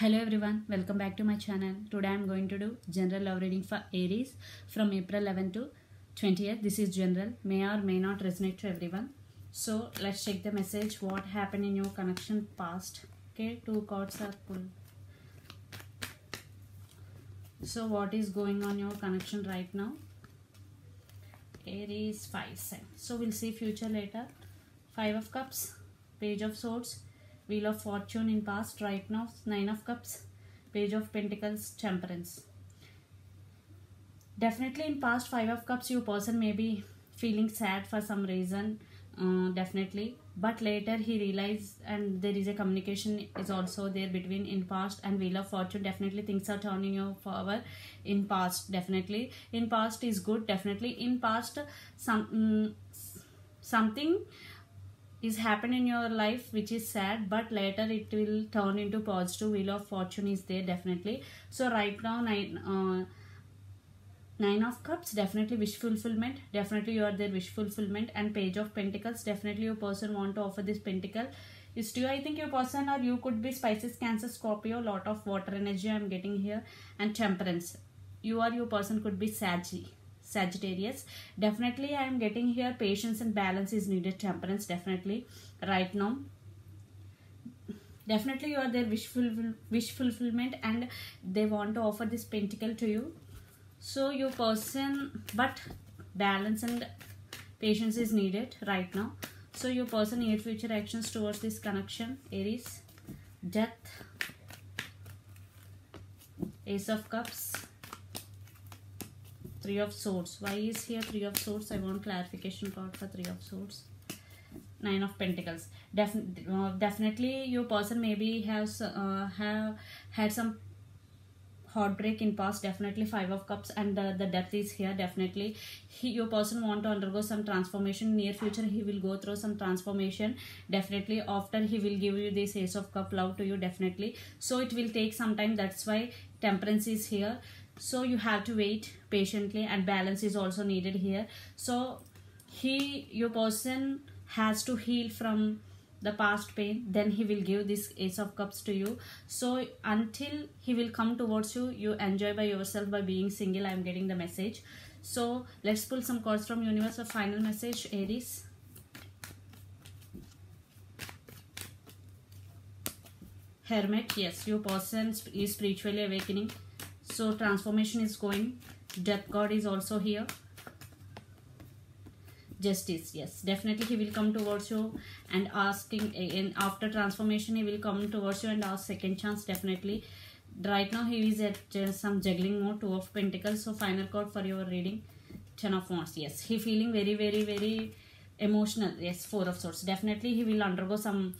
Hello everyone, welcome back to my channel. Today I am going to do general love reading for Aries from April 11 to 20th. This is general, may or may not resonate to everyone. So let's check the message. What happened in your connection past? Okay, two cards are pulled. So what is going on your connection right now? Aries 5 sign. So we'll see future later. Five of Cups, Page of Swords, Wheel of Fortune in past, right now, Nine of Cups, Page of Pentacles, Temperance. Definitely in past, Five of Cups, your person may be feeling sad for some reason, uh, definitely. But later he realized and there is a communication is also there between in past and Wheel of Fortune. Definitely things are turning your favor in past, definitely. In past is good, definitely. In past, some mm, something is happen in your life which is sad but later it will turn into positive. Wheel of fortune is there definitely. So right now nine uh, nine of cups definitely wish fulfillment. Definitely you are there wish fulfillment. And page of pentacles definitely your person want to offer this pentacle. Is to you i think your person or you could be Pisces cancer scorpio lot of water energy i'm getting here. And temperance you or your person could be saggy Sagittarius. Definitely I am getting here patience and balance is needed. Temperance definitely right now. Definitely you are there wish, wish fulfillment and they want to offer this pentacle to you. So your person but balance and patience is needed right now. So your person near future actions towards this connection. Aries. Death. Ace of Cups three of swords. Why is here three of swords? I want clarification card for three of swords. Nine of pentacles. Def uh, definitely your person maybe has uh, have had some heartbreak in past. Definitely five of cups and the, the death is here definitely. He, your person want to undergo some transformation. Near future he will go through some transformation. Definitely after he will give you this ace of cup love to you definitely. So it will take some time. That's why temperance is here so you have to wait patiently and balance is also needed here. So he your person has to heal from the past pain then he will give this ace of cups to you. So until he will come towards you you enjoy by yourself by being single. I am getting the message. So let's pull some cards from universe of final message aries. Hermit yes your person is spiritually awakening so transformation is going. Death god is also here. Justice yes. Definitely he will come towards you and asking in after transformation he will come towards you and ask second chance definitely. Right now he is at uh, some juggling mode two of pentacles. So final card for your reading. Ten of wands yes. He feeling very very very emotional. Yes four of swords. Definitely he will undergo some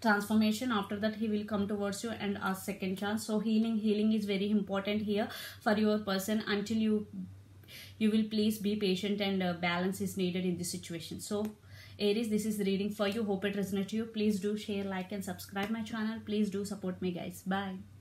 transformation. After that he will come towards you and ask second chance. So healing healing is very important here for your person until you you will please be patient and uh, balance is needed in this situation. So aries this is reading for you. Hope it resonates to you. Please do share like and subscribe my channel. Please do support me guys. Bye